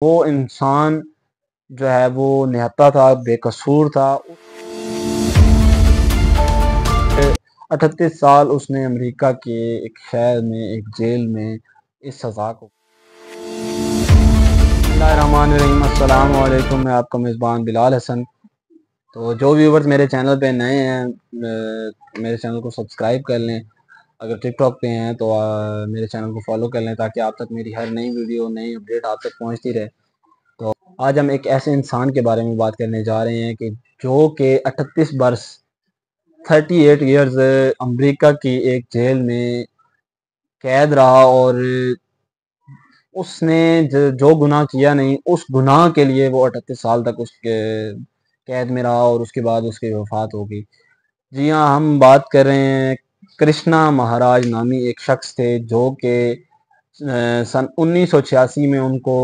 وہ انسان جو ہے وہ نہتا تھا، بے قصور تھا۔ اٹھتیس سال اس نے امریکہ کے ایک شہر میں، ایک جیل میں اس سزا کو۔ اللہ الرحمن الرحیم۔ السلام علیکم۔ میں آپ کا میزبان بلال حسن۔ تو جو ویورز میرے چینل پہ نئے ہیں میرے چینل کو سبسکرائب کر لیں۔ اگر ٹک ٹاک پہ ہیں تو میرے چینل کو فالو کر لیں تاکہ آپ تک میری ہر نئی ویڈیو، نئی اپڈیٹ آپ تک پہنچتی رہے۔ تو آج ہم ایک ایسے انسان کے بارے میں بات کرنے جا رہے ہیں کہ جو کہ اٹھتیس برس، تھرٹی ایٹ ایئرز امریکہ کی ایک جیل میں قید رہا اور اس نے جو گناہ کیا نہیں، اس گناہ کے لیے وہ اٹھتیس سال تک اس کے قید میں رہا اور اس کے بعد اس کی وفات ہو گئی۔ جی ہاں ہم بات کر رہے ہیں کرشنا مہاراج نامی ایک شخص تھے جو کہ سن انیس سو چھیاسی میں ان کو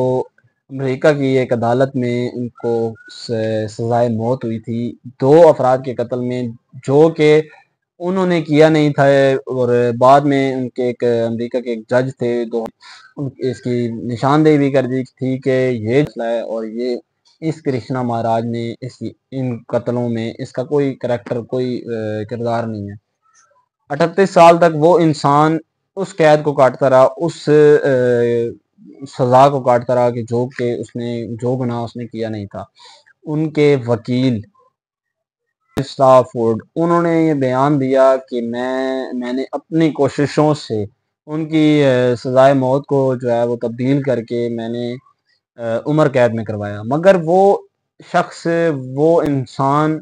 امریکہ کی ایک عدالت میں ان کو سزائے موت ہوئی تھی۔ دو افراد کے قتل میں جو کہ انہوں نے کیا نہیں تھا، اور بعد میں ان کے ایک امریکہ کے ایک جج تھے تو اس کی نشاندہی بھی کر دی تھی کہ یہ ہے اور یہ اس کرشنا مہاراج نے اس ان قتلوں میں اس کا کوئی کریکٹر، کوئی کردار نہیں ہے۔ اٹھتیس سال تک وہ انسان اس قید کو کاٹتا رہا، اس سزا کو کاٹتا رہا کہ جو کہ اس نے، جو گناہ اس نے کیا نہیں تھا۔ ان کے وکیل فورڈ، انہوں نے یہ بیان دیا کہ میں میں نے اپنی کوششوں سے ان کی سزائے موت کو جو ہے وہ تبدیل کر کے میں نے عمر قید میں کروایا۔ مگر وہ شخص، وہ انسان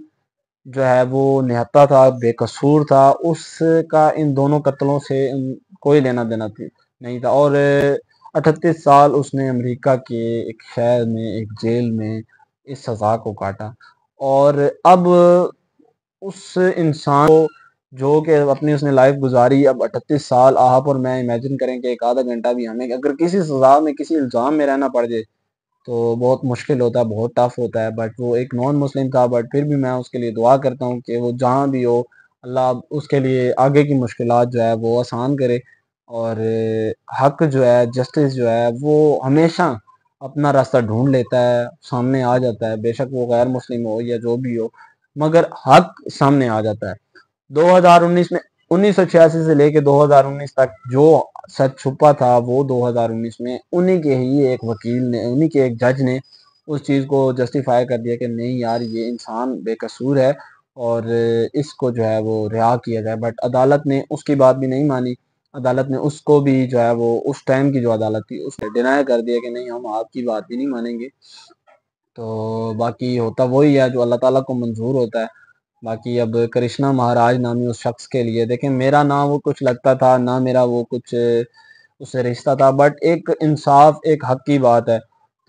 جو ہے وہ نہتا تھا، بے قصور تھا، اس کا ان دونوں قتلوں سے کوئی لینا دینا تھی نہیں تھا۔ اور اٹھتیس سال اس نے امریکہ کے ایک شہر میں، ایک جیل میں اس سزا کو کاٹا۔ اور اب اس انسان کو جو کہ اپنی اس نے لائف گزاری، اب اٹھتیس سال آپ اور میں امیجن کریں کہ ایک آدھا گھنٹہ بھی ہمیں اگر کسی سزا میں، کسی الزام میں رہنا پڑ جائے تو بہت مشکل ہوتا ہے، بہت ٹف ہوتا ہے بٹ وہ ایک نان مسلم تھا بٹ پھر بھی میں اس کے لیے دعا کرتا ہوں کہ وہ جہاں بھی ہو، اللہ اس کے لیے آگے کی مشکلات جو ہے وہ آسان کرے اور حق جو ہے جسٹس جو ہے وہ ہمیشہ اپنا راستہ ڈھونڈ لیتا ہے، سامنے آ جاتا ہے۔ بے شک وہ غیر مسلم ہو یا جو بھی ہو، مگر حق سامنے آ جاتا ہے۔ دو ہزار انیس میں، انیس سو چھیاسی سے لے کے دو ہزار انیس تک جو سچ چھپا تھا وہ دو ہزار انیس میں۔ انہی کے ہی ایک وکیل نے، انہی کے ایک جج نے اس چیز کو جسٹیفائی کر دیا کہ نہیں یار، یہ انسان بے قصور ہے اور اس کو جو ہے وہ رہا کیا جائے۔ بٹ عدالت نے اس کی بات بھی نہیں مانی۔ عدالت نے اس کو بھی جو ہے وہ اس ٹائم کی جو عدالت تھی، اس نے ڈینائی کر دیا کہ نہیں، ہم آپ کی بات بھی نہیں مانیں گے۔ تو باقی ہوتا وہی ہے جو اللہ تعالیٰ کو منظور ہوتا ہے۔ باقی اب کرشنا مہاراج نامی اس شخص کے لیے۔ دیکھیں، میرا نہ وہ کچھ لگتا تھا، نہ میرا وہ کچھ، اس سے رشتہ تھا۔ بٹ ایک انصاف، ایک حق کی بات ہے۔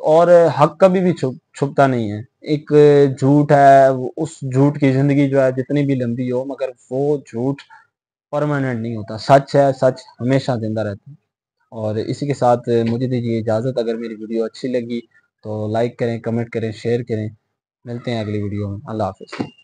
اور حق کبھی بھی چھپ، چھپتا نہیں ہے۔ ایک جھوٹ ہے، اس جھوٹ کی زندگی جو ہے، جتنی بھی لمبی ہو، مگر وہ جھوٹ پرماننٹ نہیں ہوتا۔ سچ ہے، سچ ہمیشہ زندہ رہتا۔ ہے اور اسی کے ساتھ مجھے دیجیے اجازت، اگر میری ویڈیو اچھی لگی تو لائک کریں، کمنٹ کریں، شیئر کریں۔ ملتے ہیں اگلی ویڈیو میں۔ اللہ حافظ۔